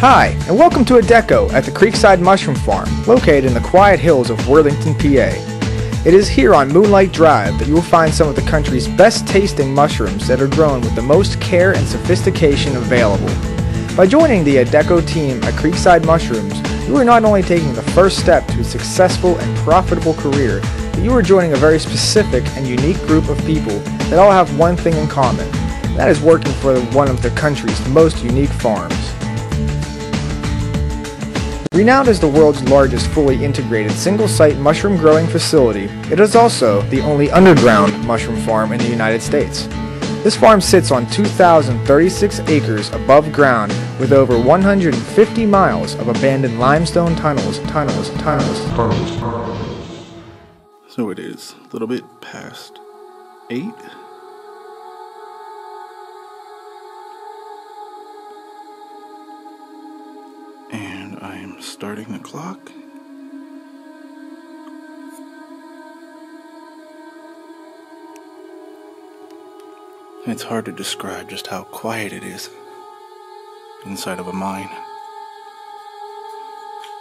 Hi, and welcome to Adecco at the Creekside Mushroom Farm, located in the quiet hills of Worthington, PA. It is here on Moonlight Drive that you will find some of the country's best tasting mushrooms that are grown with the most care and sophistication available. By joining the Adecco team at Creekside Mushrooms, you are not only taking the first step to a successful and profitable career, but you are joining a very specific and unique group of people that all have one thing in common. That is working for one of the country's most unique farms. Renowned as the world's largest fully integrated single-site mushroom growing facility, it is also the only underground mushroom farm in the United States. This farm sits on 2,036 acres above ground with over 150 miles of abandoned limestone tunnels, tunnels, tunnels, tunnels. So it is a little bit past 8. Starting the clock. It's hard to describe just how quiet it is inside of a mine.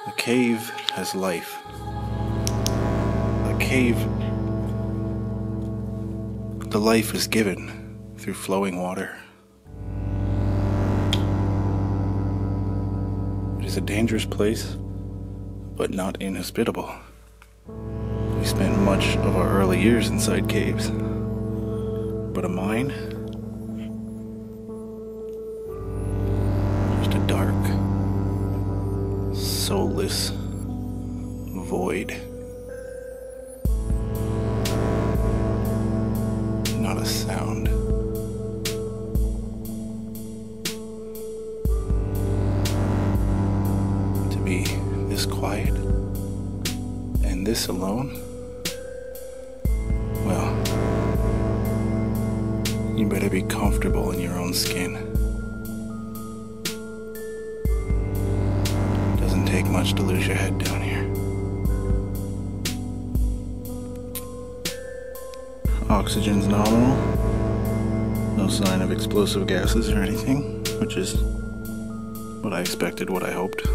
A cave has life. A cave, the life is given through flowing water. A dangerous place, but not inhospitable. We spent much of our early years inside caves. But a mine? This alone? Well, you better be comfortable in your own skin. Doesn't take much to lose your head down here. Oxygen's nominal. No sign of explosive gases or anything, which is what I expected, what I hoped.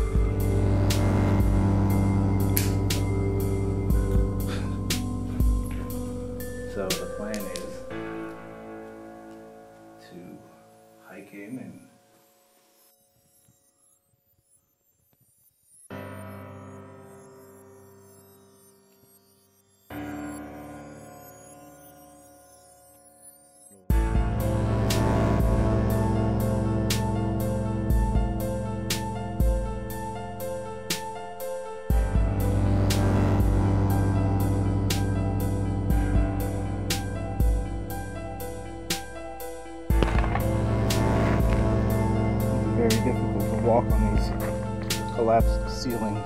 Collapsed ceilings.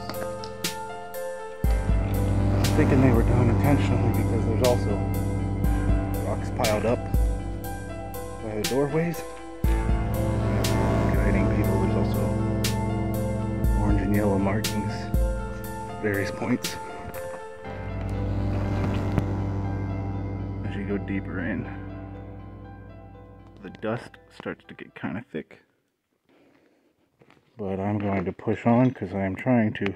I'm thinking they were done intentionally because there's also rocks piled up by the doorways. Guiding people, there's also orange and yellow markings at various points. As you go deeper in, the dust starts to get kind of thick but I'm going to push on because I am trying to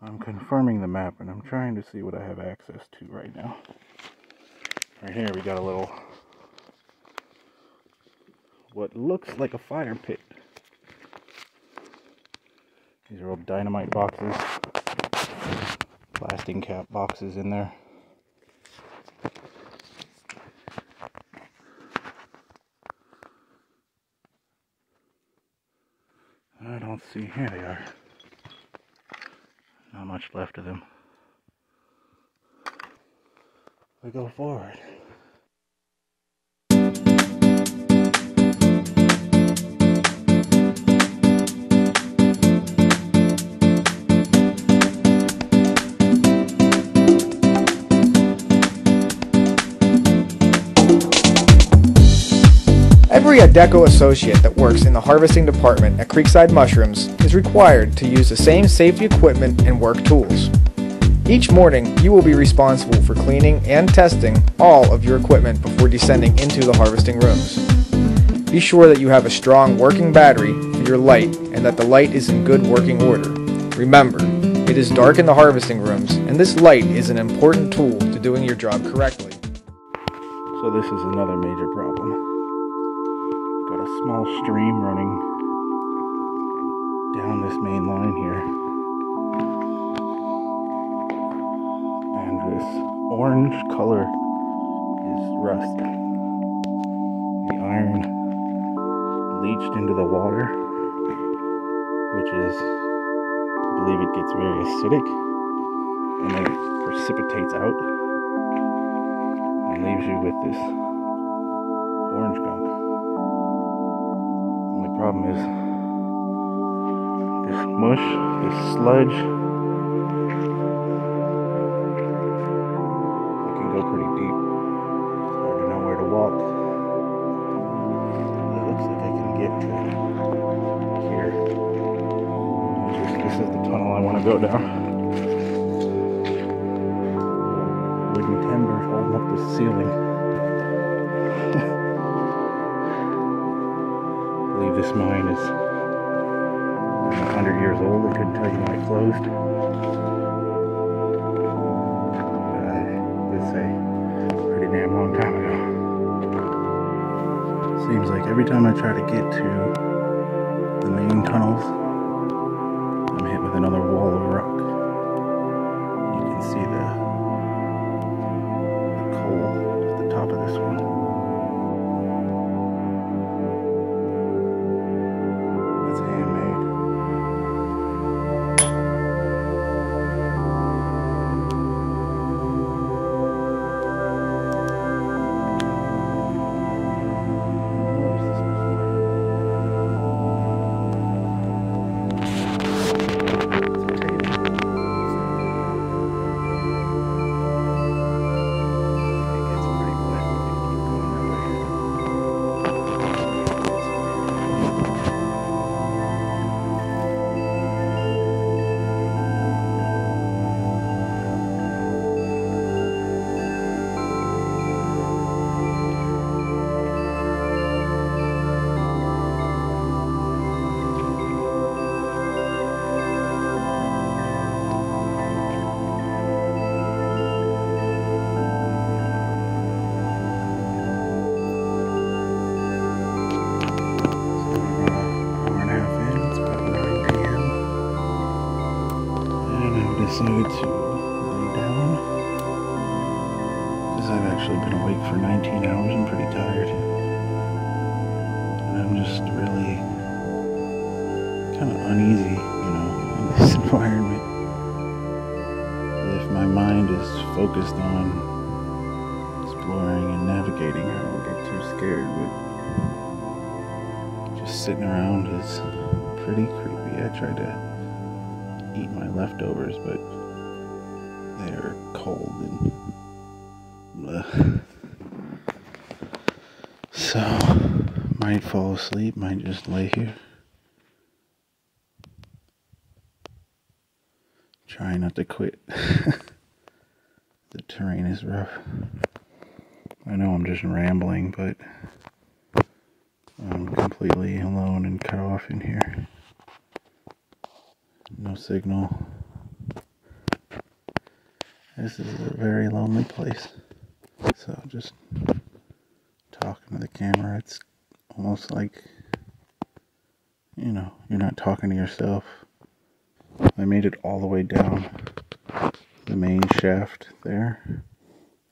I'm confirming the map and I'm trying to see what I have access to right now. Right here we got a little what looks like a fire pit. These are old dynamite boxes. Blasting cap boxes in there. I don't see. Here they are. Not much left of them. We go forward. Every Adecco associate that works in the harvesting department at Creekside Mushrooms is required to use the same safety equipment and work tools. Each morning, you will be responsible for cleaning and testing all of your equipment before descending into the harvesting rooms. Be sure that you have a strong working battery for your light and that the light is in good working order. Remember, it is dark in the harvesting rooms, and this light is an important tool to doing your job correctly. So this is another major problem. Got a small stream running down this main line here. And this orange color is rust. The iron leached into the water, which is, I believe it gets very acidic, and then it precipitates out and leaves you with this problem is this mush, this sludge, it can go pretty deep. Hard to know where to walk. It looks like I can get to here. Which this is the tunnel I want to go down. Believe this mine is 100 years old. I couldn't tell you when it closed. But I would say pretty damn long time ago. Seems like every time I try to get to the main tunnels, I'm hit with another sitting around is pretty creepy. I tried to eat my leftovers, but they're cold and bleh. So, might fall asleep, might just lay here. Try not to quit. the terrain is rough. I know I'm just rambling, but I'm completely alone and cut off in here. No signal. This is a very lonely place. So just talking to the camera, it's almost like, you know, you're not talking to yourself. I made it all the way down the main shaft there,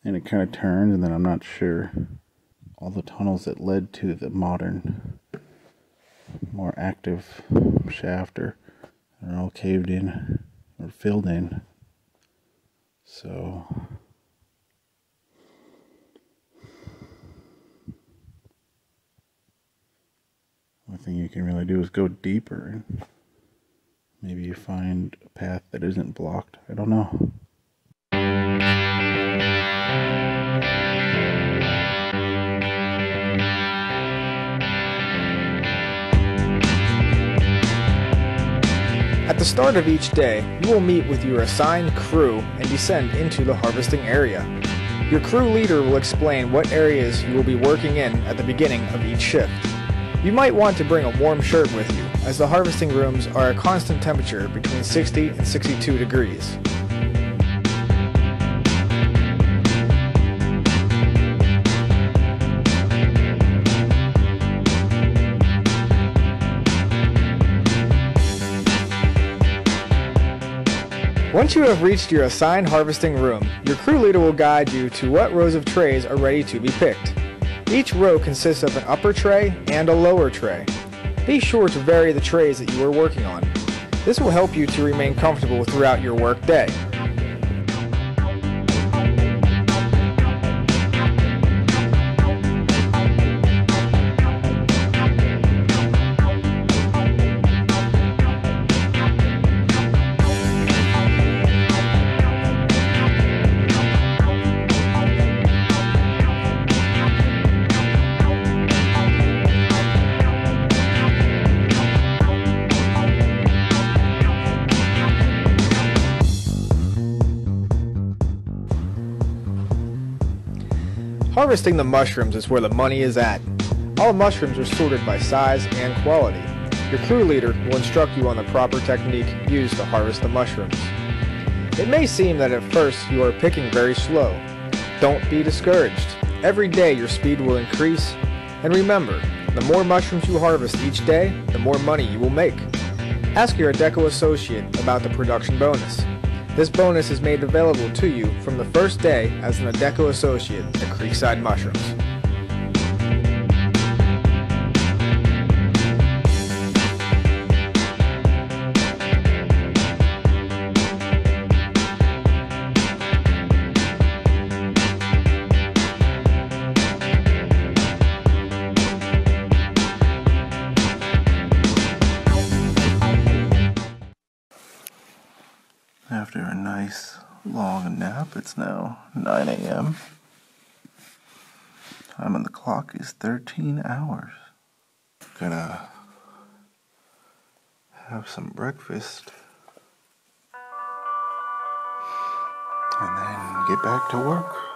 and it kind of turns and then I'm not sure all the tunnels that led to the modern, more active shaft are, are all caved in or filled in. So only thing you can really do is go deeper maybe you find a path that isn't blocked. I don't know. The start of each day, you will meet with your assigned crew and descend into the harvesting area. Your crew leader will explain what areas you will be working in at the beginning of each shift. You might want to bring a warm shirt with you, as the harvesting rooms are a constant temperature between 60 and 62 degrees. Once you have reached your assigned harvesting room, your crew leader will guide you to what rows of trays are ready to be picked. Each row consists of an upper tray and a lower tray. Be sure to vary the trays that you are working on. This will help you to remain comfortable throughout your work Harvesting the mushrooms is where the money is at. All mushrooms are sorted by size and quality. Your crew leader will instruct you on the proper technique used to harvest the mushrooms. It may seem that at first you are picking very slow. Don't be discouraged. Every day your speed will increase. And remember, the more mushrooms you harvest each day, the more money you will make. Ask your Adecco associate about the production bonus. This bonus is made available to you from the first day as an Adecco associate at Creekside Mushrooms. 9 a.m. Time on the clock is 13 hours. Gonna have some breakfast and then get back to work.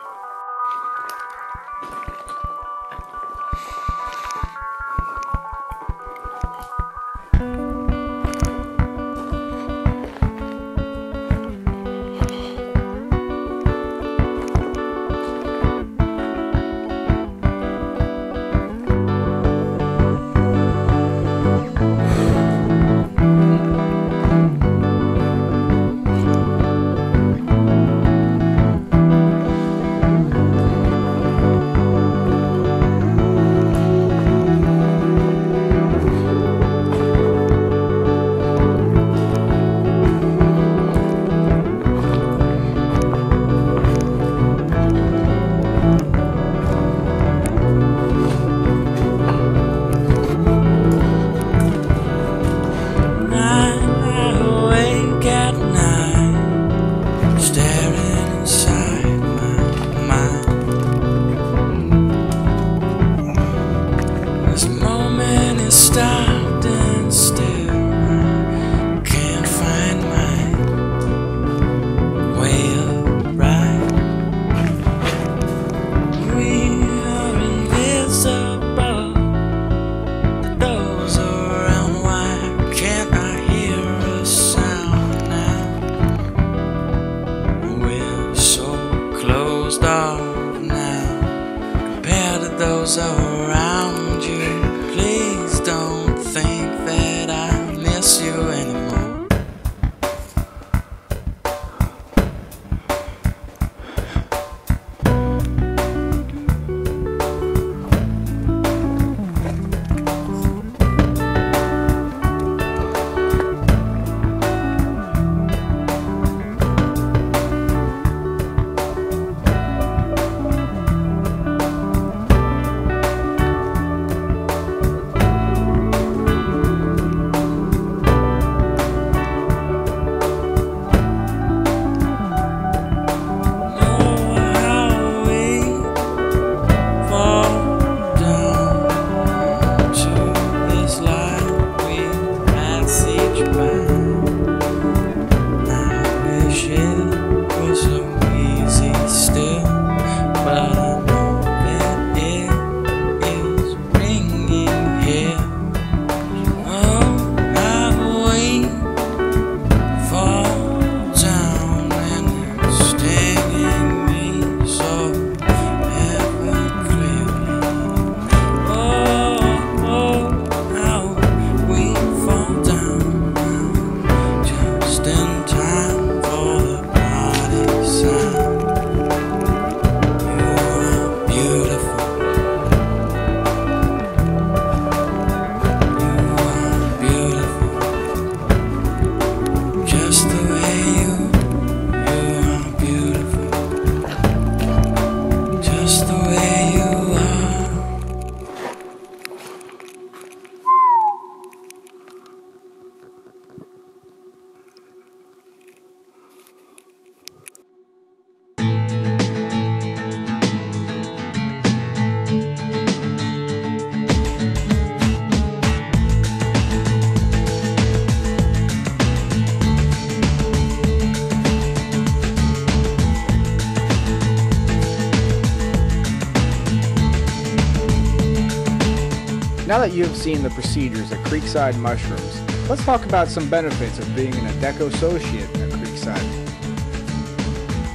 Now that you have seen the procedures at Creekside Mushrooms, let's talk about some benefits of being an Adecco associate at Creekside.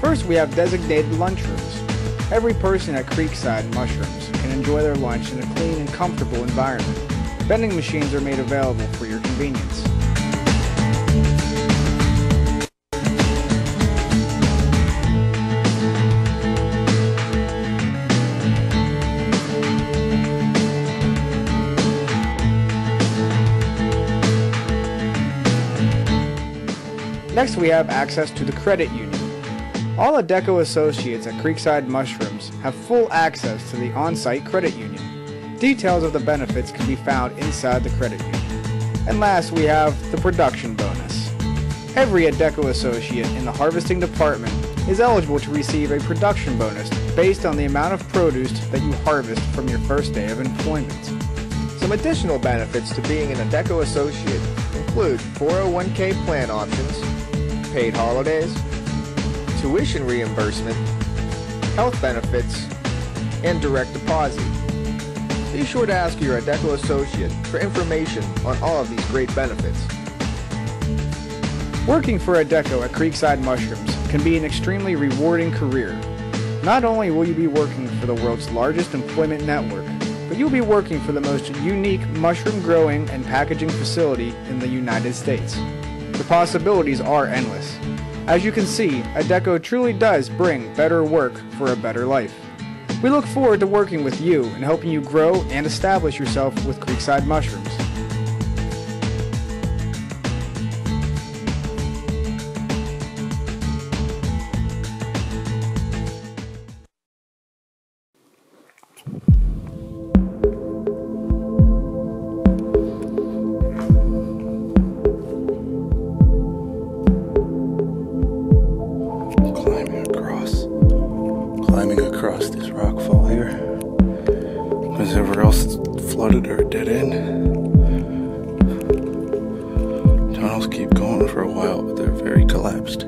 First, we have designated lunchrooms. Every person at Creekside Mushrooms can enjoy their lunch in a clean and comfortable environment. Vending machines are made available for your convenience. Next, we have access to the credit union. All Adecco associates at Creekside Mushrooms have full access to the on-site credit union. Details of the benefits can be found inside the credit union. And last, we have the production bonus. Every Adecco associate in the harvesting department is eligible to receive a production bonus based on the amount of produce that you harvest from your first day of employment. Some additional benefits to being an Adecco associate include 401k plan options, paid holidays, tuition reimbursement, health benefits, and direct deposit. Be sure to ask your Adecco associate for information on all of these great benefits. Working for Adecco at Creekside Mushrooms can be an extremely rewarding career. Not only will you be working for the world's largest employment network, but you'll be working for the most unique mushroom growing and packaging facility in the United States. The possibilities are endless. As you can see, Adecco truly does bring better work for a better life. We look forward to working with you and helping you grow and establish yourself with Creekside Mushrooms. Flooded or a dead end? Tunnels keep going for a while, but they're very collapsed.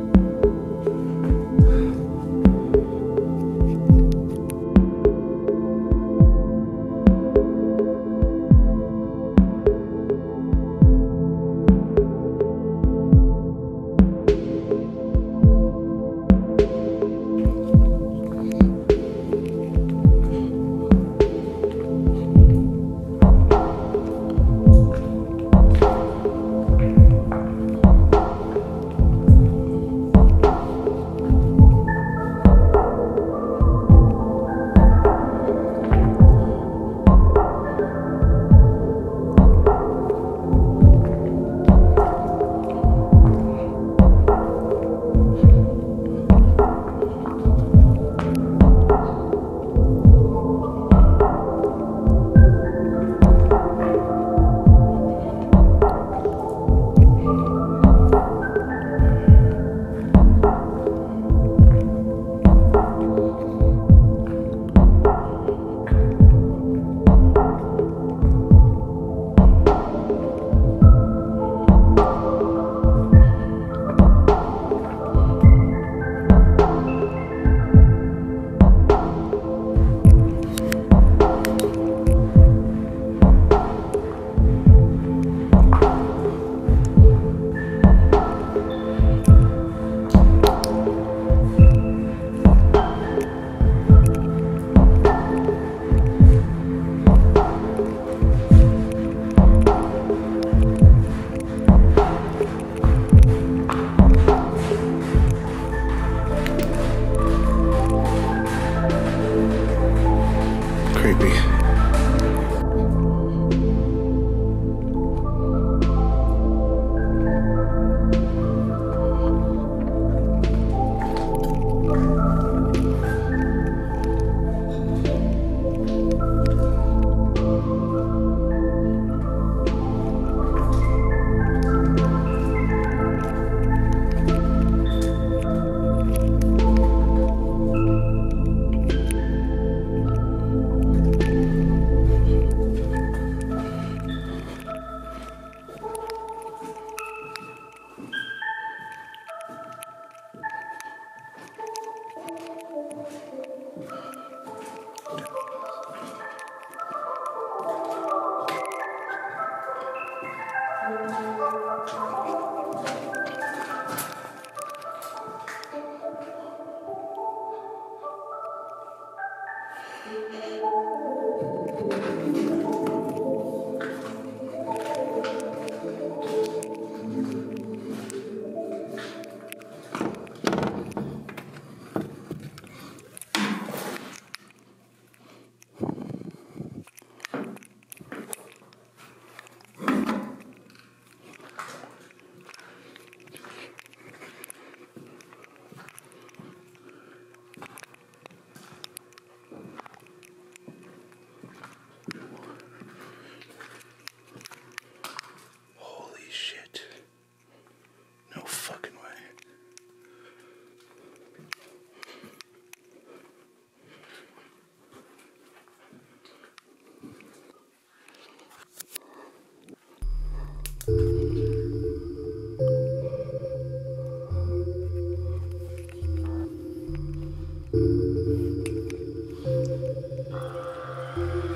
It's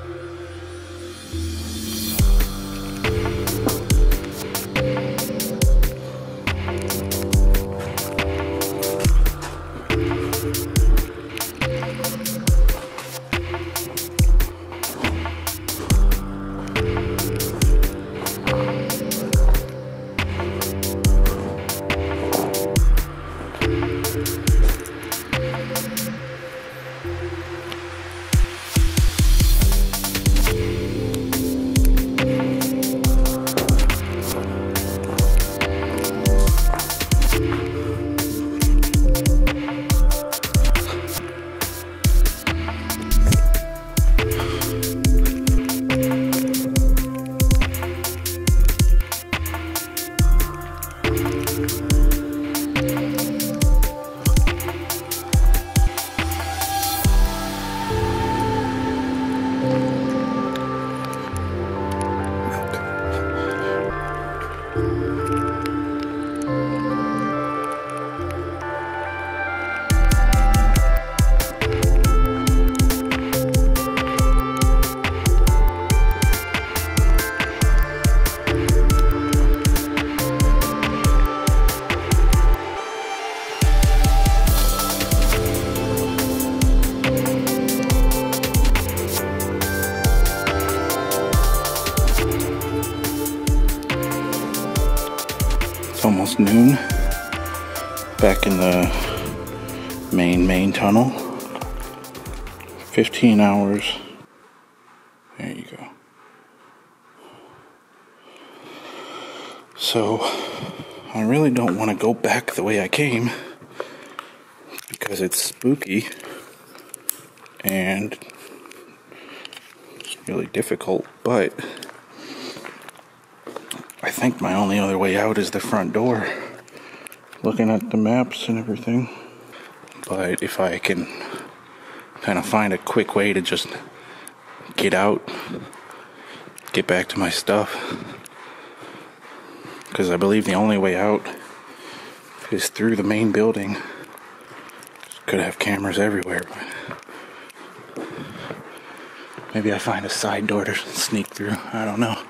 15 hours. There you go. So, I really don't want to go back the way I came because it's spooky and really difficult, but I think my only other way out is the front door. Looking at the maps and everything. But if I can kind of find a quick way to just get out, get back to my stuff. Because I believe the only way out is through the main building. Could have cameras everywhere, maybe I find a side door to sneak through. I don't know.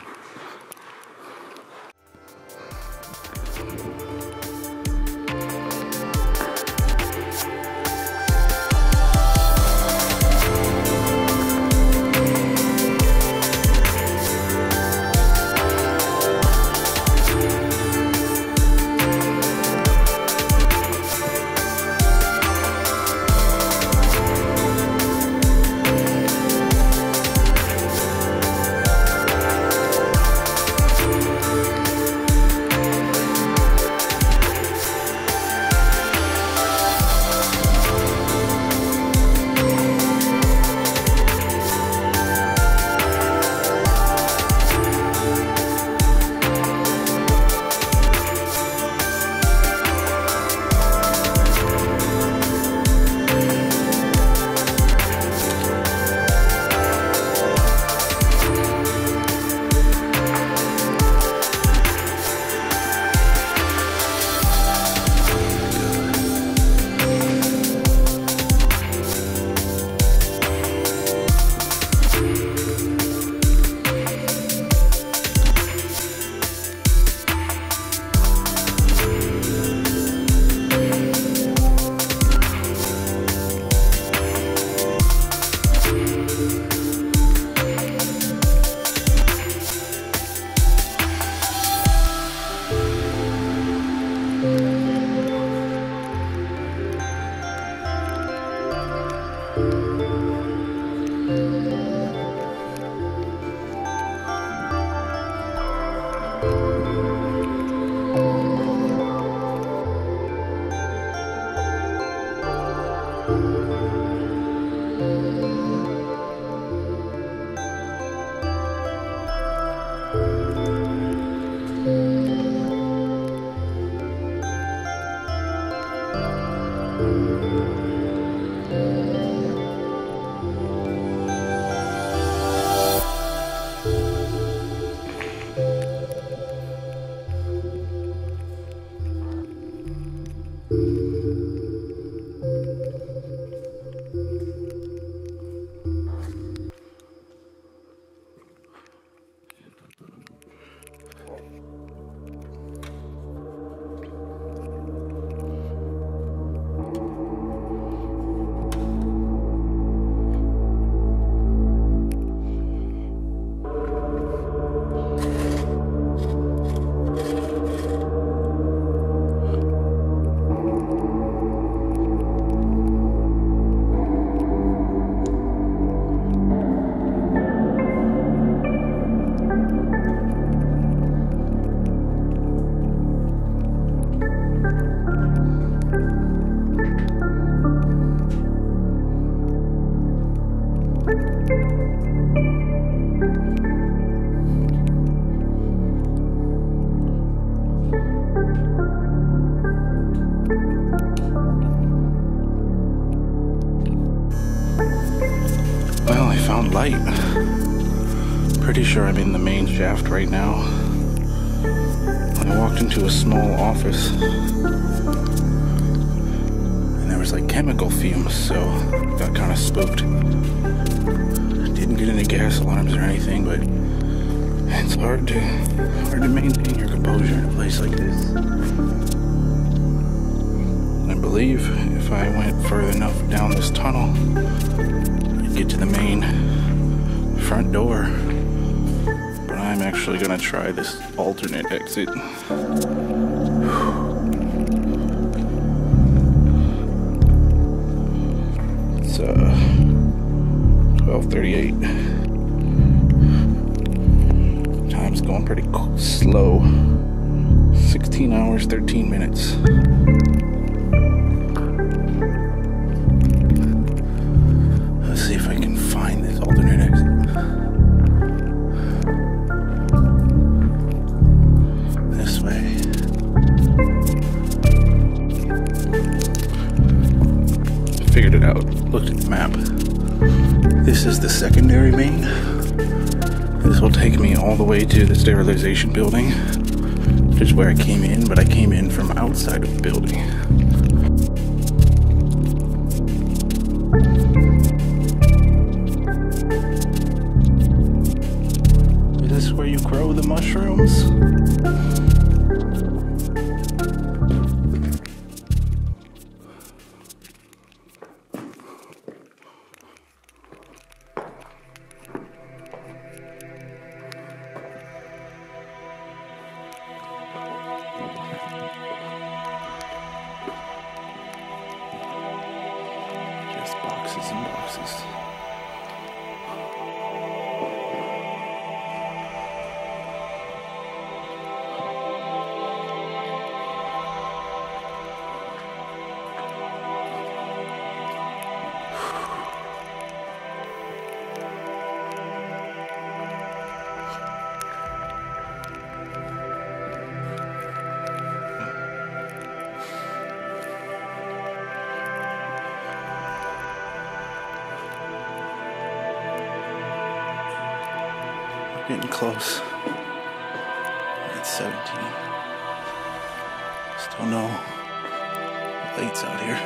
Well, right now. I walked into a small office. And there was like chemical fumes, so got kind of spooked. Didn't get any gas alarms or anything, but it's hard to hard to maintain your composure in a place like this. I believe if I went further enough down this tunnel, I'd get to the main front door. I'm actually gonna try this alternate exit. It's uh 1238. Time's going pretty slow. 16 hours, 13 minutes. Is the secondary main. This will take me all the way to the sterilization building, which is where I came in, but I came in from outside of the building. Is this where you grow the mushrooms? Lights out here.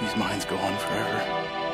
These mines go on forever.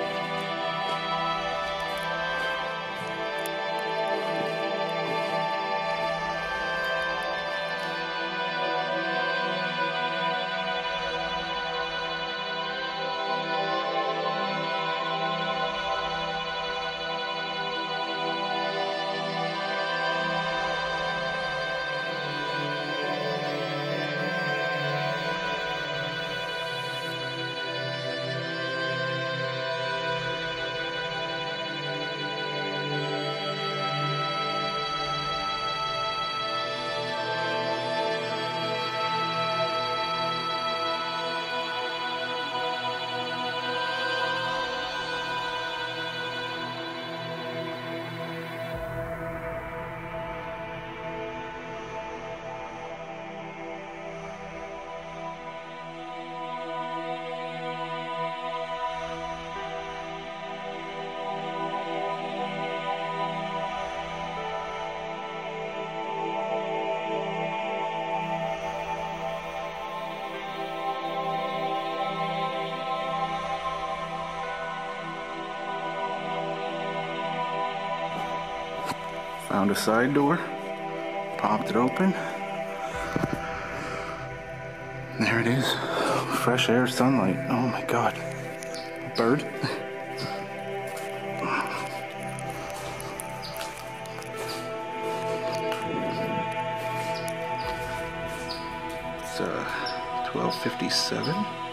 Found a side door, popped it open. There it is. Fresh air, sunlight. Oh my god. Bird. It's uh, 1257.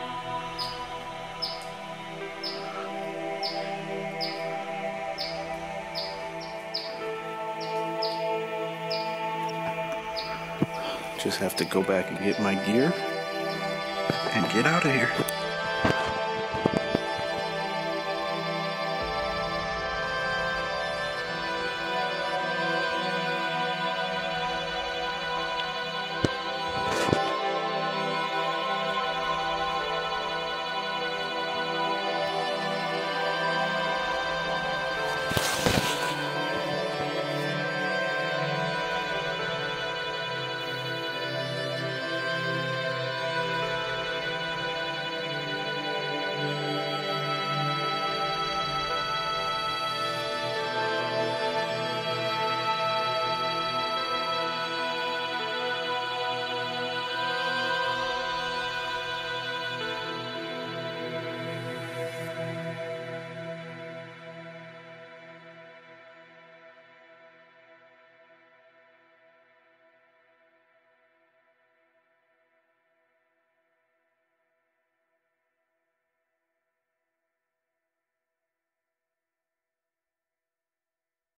Have to go back and get my gear and get out of here.